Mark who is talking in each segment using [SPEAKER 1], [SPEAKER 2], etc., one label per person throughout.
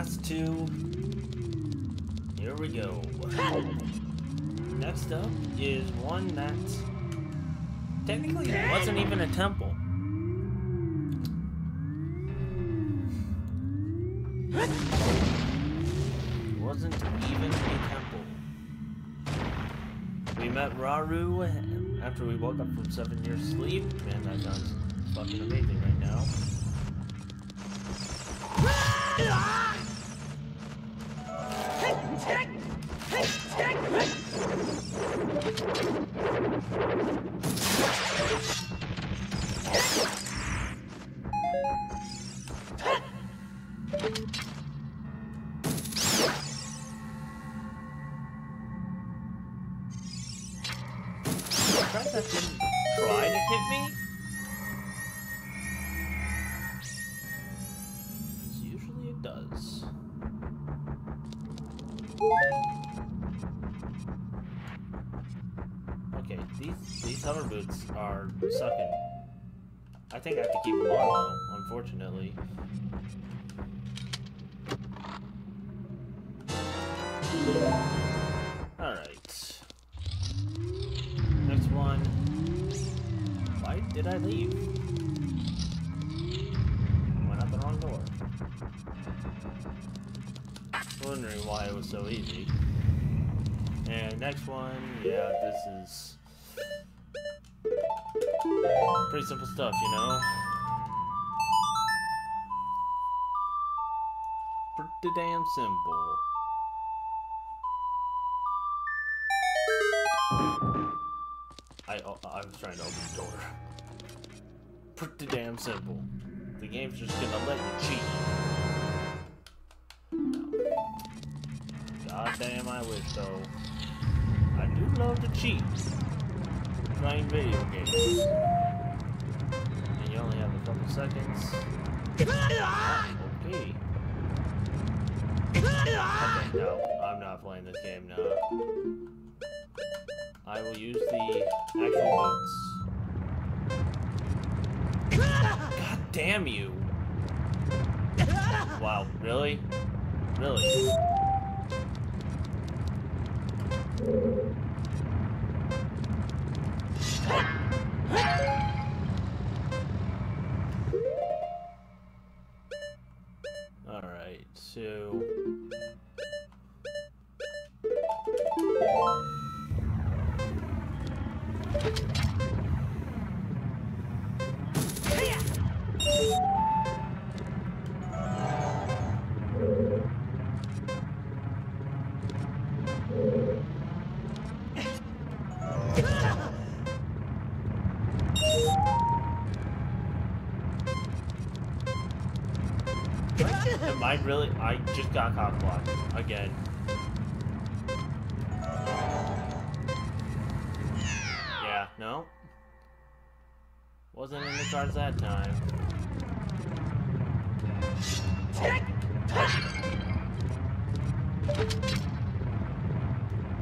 [SPEAKER 1] last two. Here we go. Next up is one that technically wasn't even a temple. wasn't even a temple. We met Rauru after we woke up from seven years sleep. Man, that sounds fucking amazing right now. Surprised Okay, these these hover boots are sucking. I think I have to keep them on though, unfortunately. Alright. Next one. Why did I leave? Went out the wrong door. Wondering why it was so easy. And next one, yeah, this is pretty simple stuff, you know? Pretty damn simple. I, oh, I was trying to open the door. Pretty damn simple. The game's just gonna let you cheat. God damn, I wish though. Do love to cheat. Playing video games. And you only have a couple seconds. Okay. Okay, no. I'm not playing this game now. I will use the actual boots. God damn you! Wow, really? Really? Alright, I really? I just got cock blocked again. Yeah, no. Wasn't in the cards that time.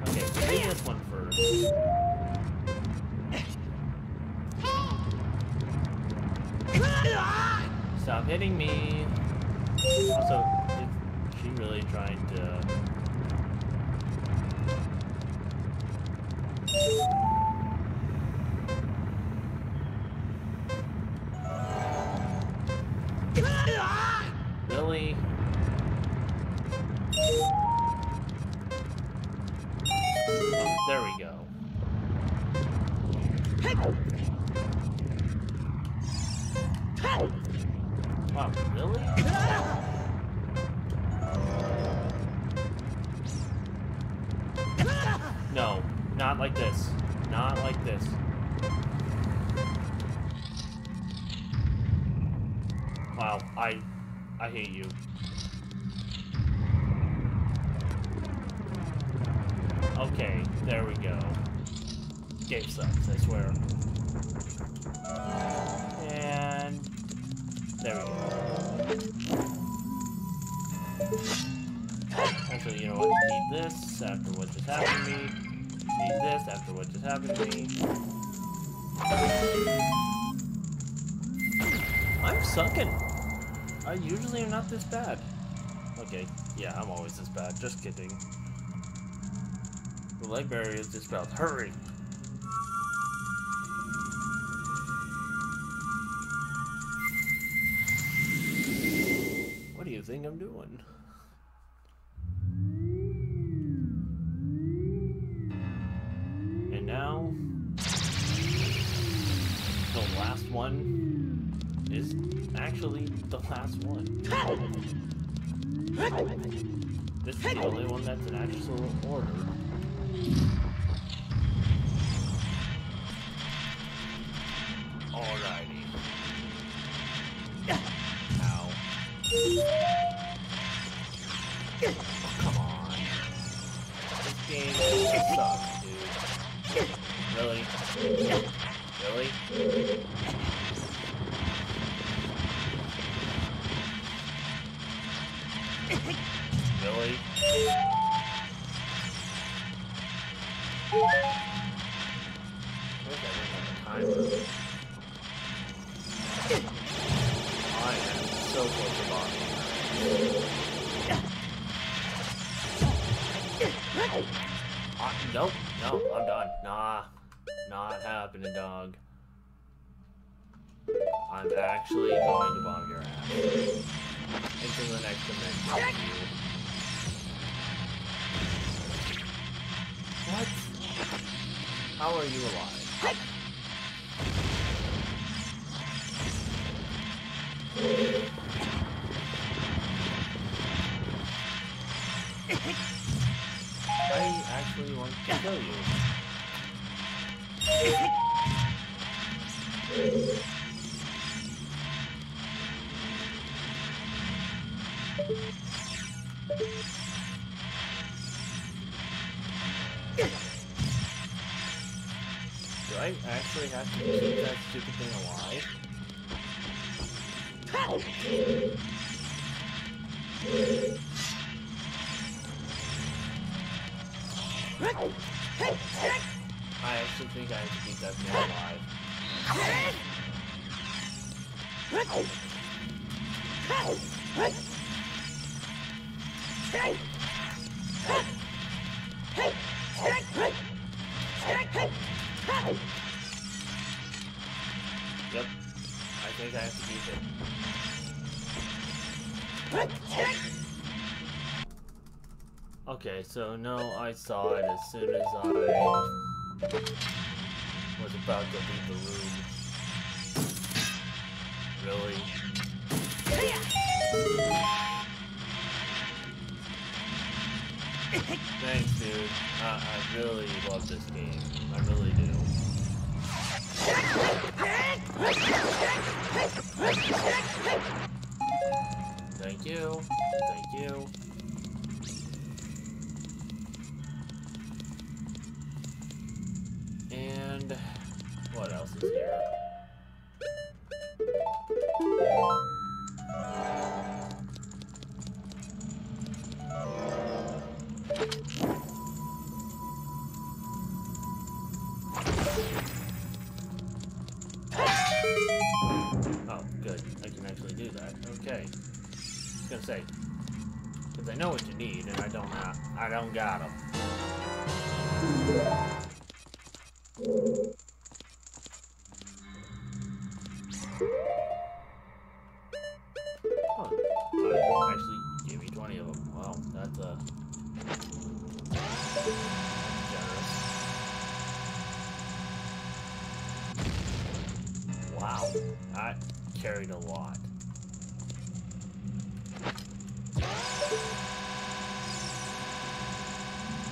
[SPEAKER 1] Okay, do this one first. Stop hitting me. Also, is she really trying to... Really? Oh, there we go. Wow, I I hate you. Okay, there we go. Game sucks, I swear. And there we go. Actually, you know what? Need this after what just happened to me. Need this after what just happened to me. I'm sucking. I usually am not this bad. Okay, yeah, I'm always this bad. Just kidding. The leg barrier is dispelled. Hurry! What do you think I'm doing? And now, the last one actually the last one. This is the only one that's an actual order. Really? I am so close to bombing. Nope, no, I'm done. Nah, not happening, dog. I'm actually going to bomb your ass. Into the next dimension. What? How are you alive? I actually want to kill you. Actually have to keep that stupid thing alive? I actually think I have to keep that thing alive. Yep. I think I have to keep it. Okay, so no, I saw it as soon as I was about to leave the room. Really? Thanks, dude. I, I really love this game. I really do. Thank you. Thank you. And what else is I don't got them.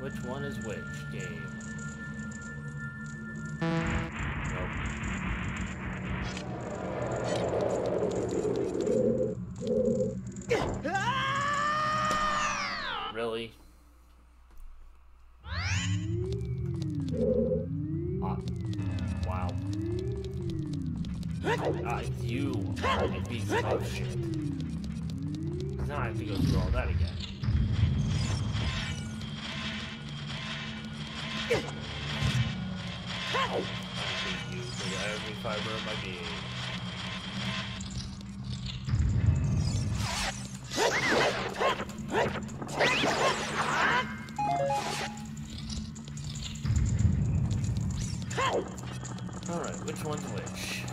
[SPEAKER 1] Which one is which game? Really? Ah. Wow. Ah, you. It'd be some shit. Now I have to go through all that again. You with every fiber of my being. Alright, which one's which?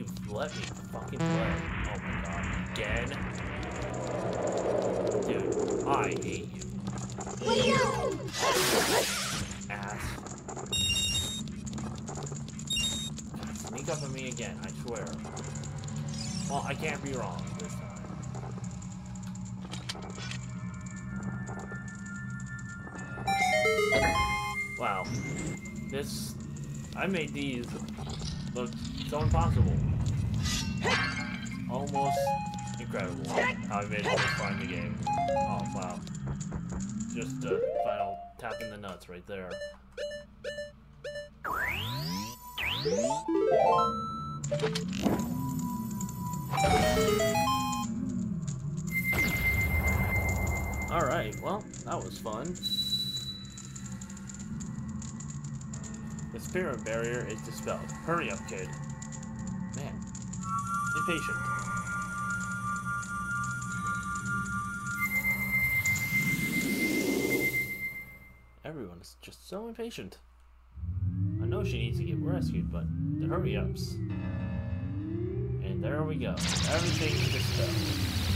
[SPEAKER 1] You let me fucking play? Oh my god. Again? Dude, I hate you. Ass. Sneak up on me again, I swear. Well, I can't be wrong this time. Wow. This... I made these look so impossible. Almost incredible how I made it this far in the game. Oh, wow. Just a final tap in the nuts right there. Alright, well, that was fun. The spirit barrier is dispelled. Hurry up, kid. Man, impatient. Everyone is just so impatient. I know she needs to get rescued, but the hurry ups. And there we go. Everything's dispelled.